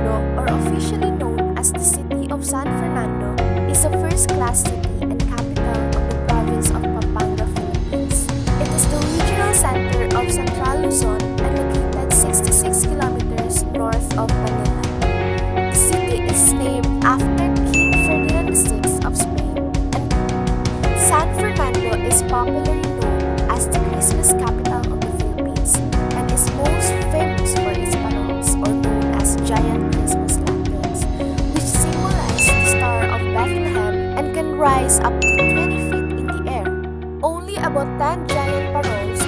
Fernando, or officially known as the City of San Fernando, is a first-class city and capital of the province of Pampanga, Philippines. It is the regional center of Central Luzon and located 66 kilometers north of Manila. The city is named after King Ferdinand VI of Spain, and San Fernando is popularly known as the Christmas capital. Rise up to 20 feet in the air. Only about 10 giant paroles